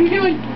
I'm you doing?